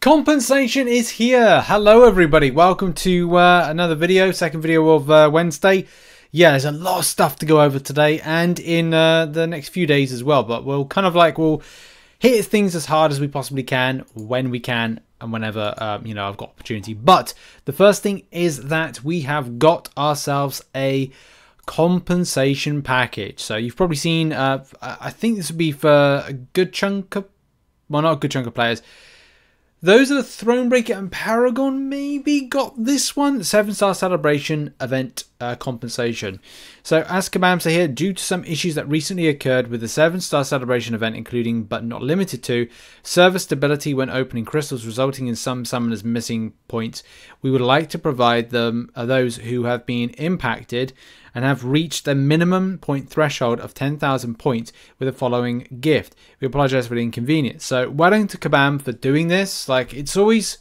Compensation is here. Hello, everybody. Welcome to uh, another video, second video of uh, Wednesday. Yeah, there's a lot of stuff to go over today and in uh, the next few days as well. But we'll kind of like we'll hit things as hard as we possibly can when we can and whenever um, you know I've got opportunity. But the first thing is that we have got ourselves a compensation package. So you've probably seen. Uh, I think this would be for a good chunk of, well, not a good chunk of players those are the Thronebreaker and Paragon maybe got this one. Seven Star Celebration event uh, compensation. So as Kabam say here, due to some issues that recently occurred with the Seven Star Celebration event, including but not limited to server stability when opening crystals, resulting in some summoners missing points, we would like to provide them uh, those who have been impacted and have reached the minimum point threshold of 10,000 points with the following gift. We apologize for the inconvenience. So, well done to Kabam for doing this. Like, it's always.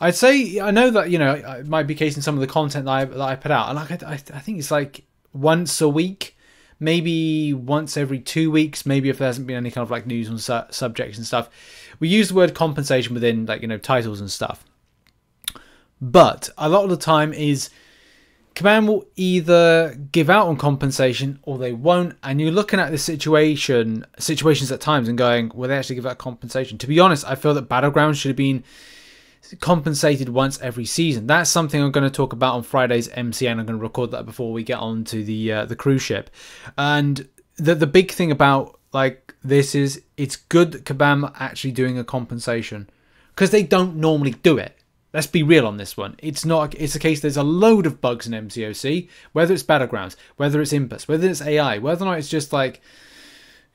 I'd say I know that you know it might be case in some of the content that I, that I put out, and like I, I think it's like once a week, maybe once every two weeks, maybe if there hasn't been any kind of like news on su- subjects and stuff. We use the word compensation within like you know titles and stuff, but a lot of the time is Kabam will either give out on compensation or they won't, and you're looking at the situation situations at times and going, "Will they actually give out compensation?" To be honest, I feel that Battlegrounds should have been compensated once every season. That's something I'm going to talk about on Friday's MCN. I'm going to record that before we get on to the uh, the cruise ship. And the the big thing about like this is it's good that Kabam actually doing a compensation because they don't normally do it. Let's be real on this one. It's not. It's a case. There's a load of bugs in MCOC. Whether it's battlegrounds, whether it's Impas, whether it's AI, whether or not it's just like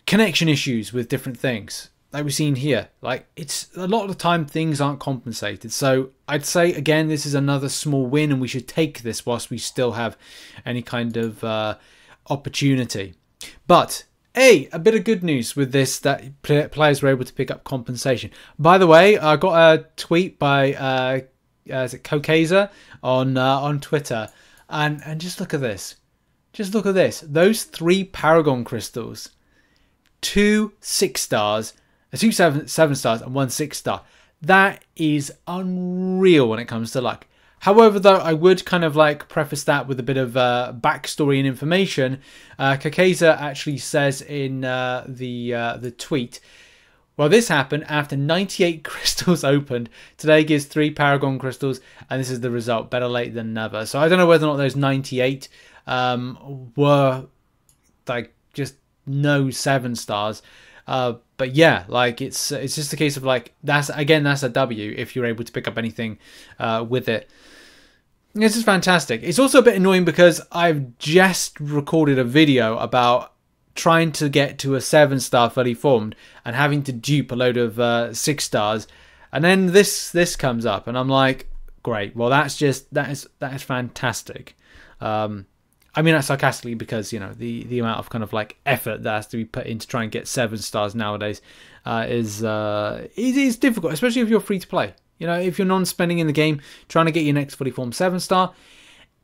connection issues with different things, like we've seen here. Like it's a lot of the time things aren't compensated. So I'd say again, this is another small win, and we should take this whilst we still have any kind of uh, opportunity. But Hey, a bit of good news with this that players were able to pick up compensation. By the way, I got a tweet by uh, uh is it Kokeza on uh, on Twitter, and and just look at this, just look at this. Those three Paragon crystals, two six stars, uh, two seven seven stars, and one six star. That is unreal when it comes to luck. However, though, I would kind of like preface that with a bit of uh, backstory and information. Uh, Kakeza actually says in uh, the uh, the tweet, "Well, this happened after 98 crystals opened. Today gives three Paragon crystals, and this is the result. Better late than never." So I don't know whether or not those 98 um, were like just no seven stars. Uh, but yeah, like it's it's just a case of like that's again that's a W if you're able to pick up anything uh, with it. This is fantastic. It's also a bit annoying because I've just recorded a video about trying to get to a seven star fully formed and having to dupe a load of uh, six stars, and then this this comes up, and I'm like, great. Well, that's just that is that is fantastic. Um, I mean that sarcastically because you know the the amount of kind of like effort that has to be put in to try and get seven stars nowadays uh, is uh, it is difficult, especially if you're free to play. You know, if you're non-spending in the game, trying to get your next fully formed seven star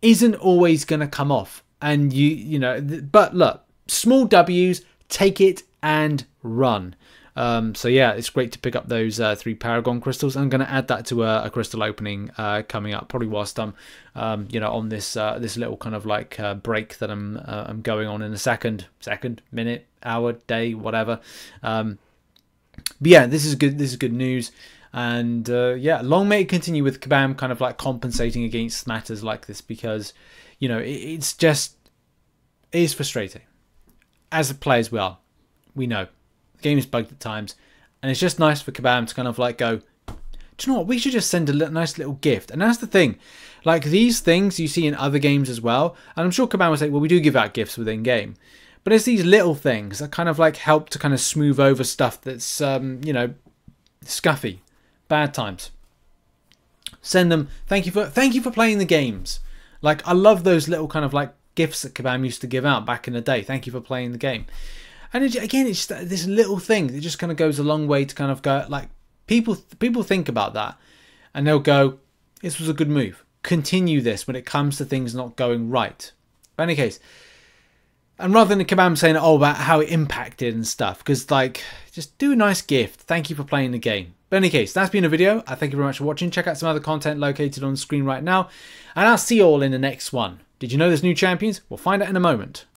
isn't always going to come off. And you you know, but look, small W's, take it and run. Um, so yeah, it's great to pick up those uh, three Paragon crystals. I'm going to add that to a, a crystal opening uh, coming up, probably whilst I'm, um, you know, on this uh, this little kind of like uh, break that I'm uh, I'm going on in a second, second, minute, hour, day, whatever. Um, but yeah, this is good. This is good news. And uh, yeah, long may it continue with Kabam kind of like compensating against matters like this because, you know, it, it's just it is frustrating. As players, we are, we know the game is bugged at times, and it's just nice for Kabam to kind of like go, do you know what? We should just send a nice little gift. And that's the thing. Like these things you see in other games as well. And I'm sure Kabam will say, well, we do give out gifts within game. But it's these little things that kind of like help to kind of smooth over stuff that's, um, you know, scuffy, bad times. Send them. Thank you for thank you for playing the games. Like I love those little kind of like gifts that Kabam used to give out back in the day. Thank you for playing the game. And it, again, it's this little thing that just kind of goes a long way to kind of go like people people think about that and they'll go, this was a good move. Continue this when it comes to things not going right. But in any case, And rather than the Kabam saying oh about how it impacted and stuff, because like just do a nice gift. Thank you for playing the game. But in any case, that's been a video. I thank you very much for watching. Check out some other content located on screen right now. And I'll see you all in the next one. Did you know there's new champions? We'll find out in a moment.